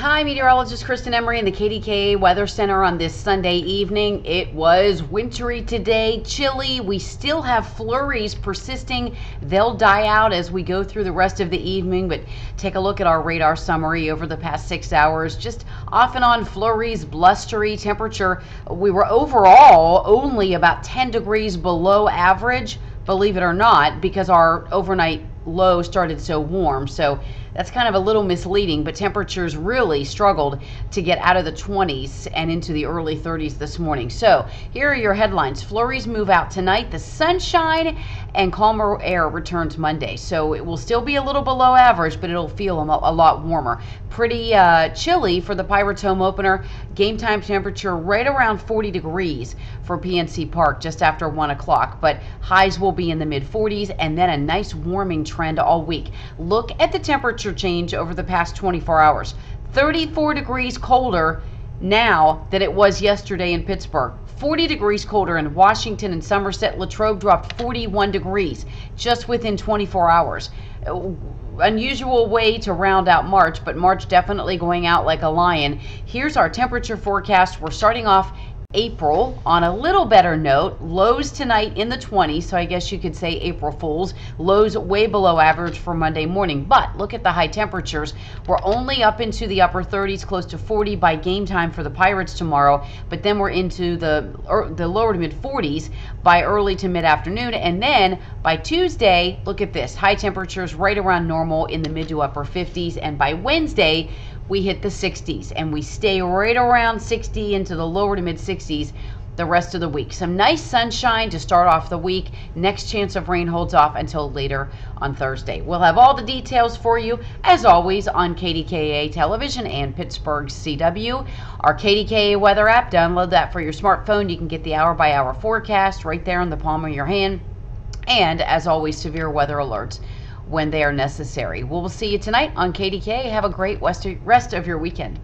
Hi, meteorologist Kristin Emery in the KDKA Weather Center on this Sunday evening. It was wintry today, chilly. We still have flurries persisting. They'll die out as we go through the rest of the evening, but take a look at our radar summary over the past six hours. Just off and on flurries, blustery temperature. We were overall only about 10 degrees below average, believe it or not, because our overnight low started so warm. So that's kind of a little misleading, but temperatures really struggled to get out of the 20s and into the early 30s this morning. So here are your headlines. Flurries move out tonight. The sunshine and calmer air returns Monday. So it will still be a little below average, but it'll feel a lot warmer. Pretty uh, chilly for the Pirates home opener. Game time temperature right around 40 degrees for PNC Park just after 1 o'clock, but highs will be in the mid 40s and then a nice warming trend all week. Look at the temperature change over the past 24 hours. 34 degrees colder now than it was yesterday in Pittsburgh. 40 degrees colder in Washington and Somerset. Latrobe dropped 41 degrees just within 24 hours. Uh, unusual way to round out March, but March definitely going out like a lion. Here's our temperature forecast. We're starting off April on a little better note. Lows tonight in the 20s, so I guess you could say April Fools. Lows way below average for Monday morning. But look at the high temperatures. We're only up into the upper 30s, close to 40 by game time for the Pirates tomorrow. But then we're into the er, the lower to mid 40s by early to mid afternoon. And then by Tuesday, look at this high temperatures right around normal in the mid to upper 50s. And by Wednesday, we hit the 60s and we stay right around 60 into the lower to mid 60s the rest of the week. Some nice sunshine to start off the week. Next chance of rain holds off until later on Thursday. We'll have all the details for you, as always, on KDKA Television and Pittsburgh CW. Our KDKA weather app, download that for your smartphone. You can get the hour by hour forecast right there in the palm of your hand. And as always, severe weather alerts when they are necessary. We'll see you tonight on KDK. Have a great rest of your weekend.